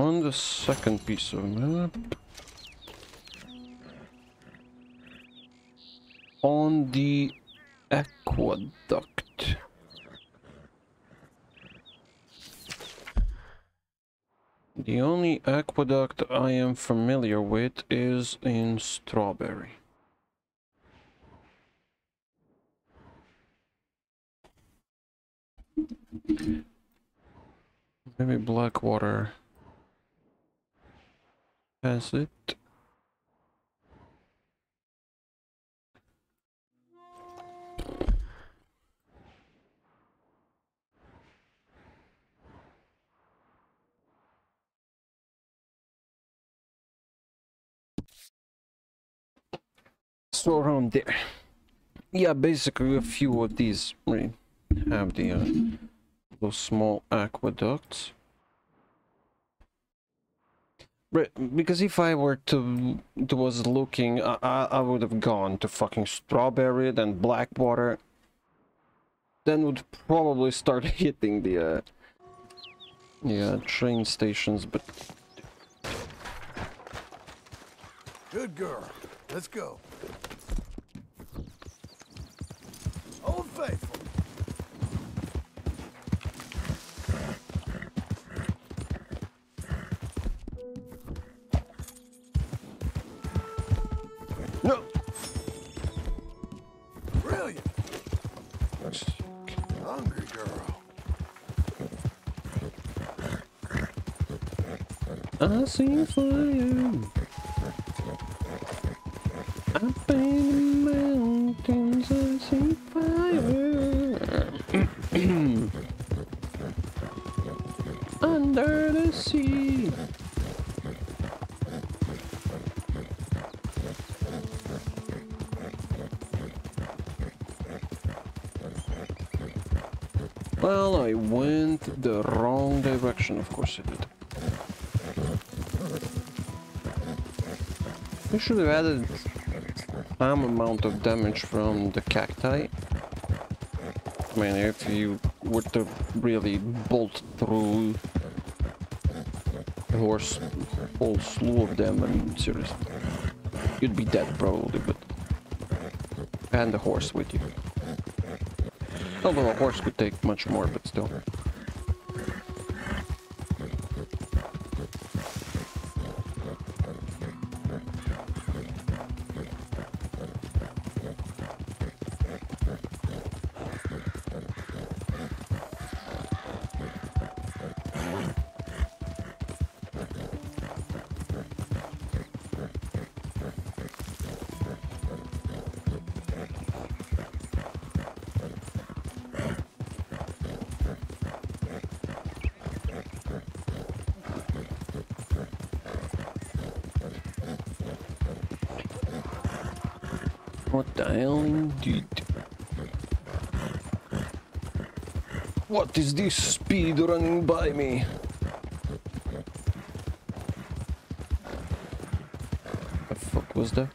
On the second piece of map. On the aqueduct. The only aqueduct I am familiar with is in Strawberry. Maybe Blackwater has it. So around there. Yeah, basically a few of these really have the uh, those small aqueducts. Because if I were to, to was looking, I, I, would have gone to fucking Strawberry, then Blackwater, then would probably start hitting the, uh, yeah, train stations, but... Good girl. Let's go. Old Faithful. No! Brilliant. That's... Hungry girl. I see fire. Up in the mountains, I see fire. Under the sea. Well, I went the wrong direction, of course I did. We should have added some amount of damage from the cacti. I mean, if you were to really bolt through a horse, whole slew of them, I mean, seriously. You'd be dead probably, but... And the horse with you. Although a horse could take much more, but still. What the hell indeed? What is this speed running by me? The fuck was that?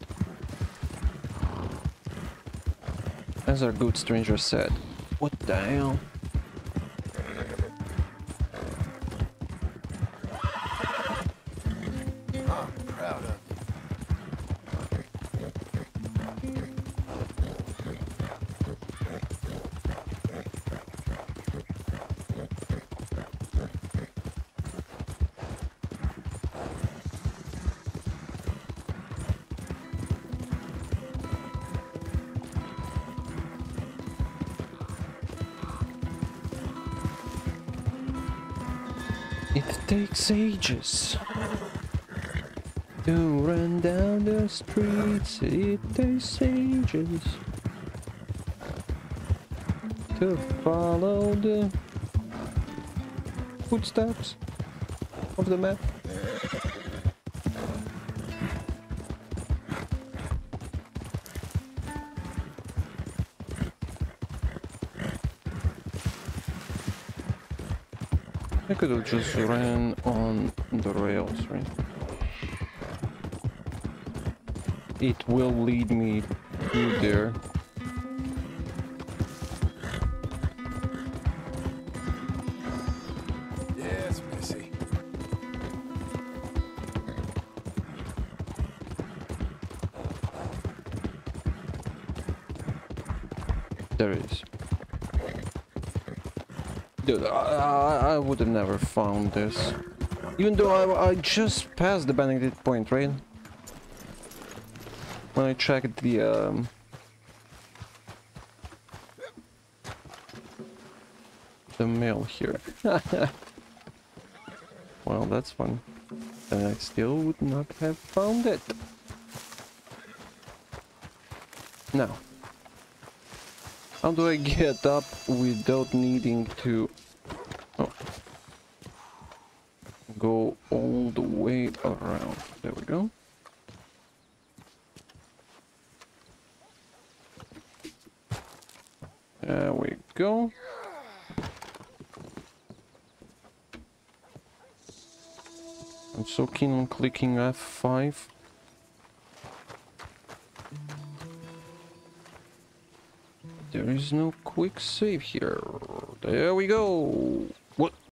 As our good stranger said, what the hell? It takes ages to run down the streets. It takes ages to follow the footsteps of the map. I could have just ran on the rails, right? It will lead me through there. There is. Dude, I, I, would have never found this. Even though I, I just passed the Benedict point, right? When I checked the, um... The mail here. well, that's fun. And I still would not have found it. Now. How do I get up without needing to... Oh. Go all the way around. There we go. There we go. I'm so keen on clicking F5. There is no quick save here. There we go.